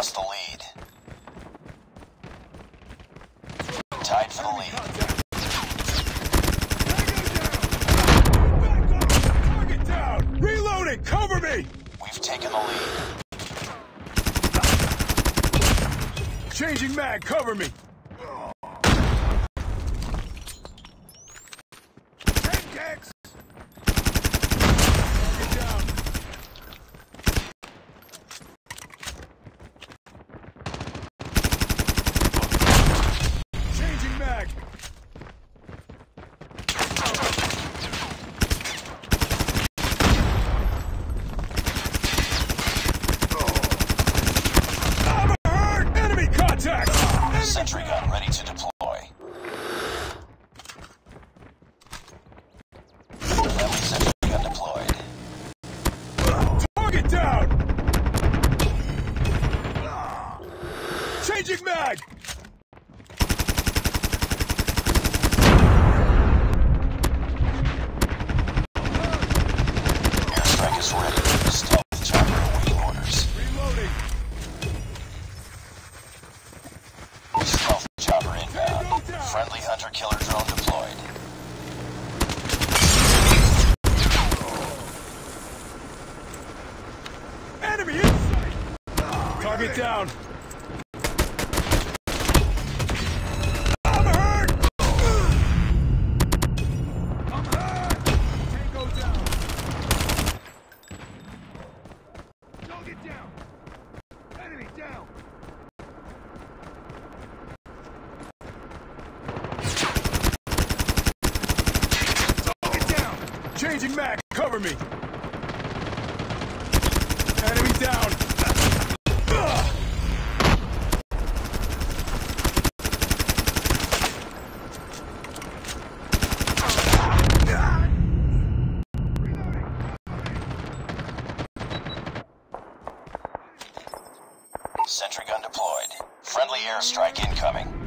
lost the lead. Tied for the lead. Target down! Reloading! Cover me! We've taken the lead. Changing mag, cover me! Pancakes! Target down! Changing mag! I'm hurt! Enemy contact! Enemy Sentry gun ready to deploy. Friendly sentry gun deployed. Target down! Changing mag! Target down! Changing mag, cover me! Enemy down! Sentry gun deployed. Friendly airstrike incoming.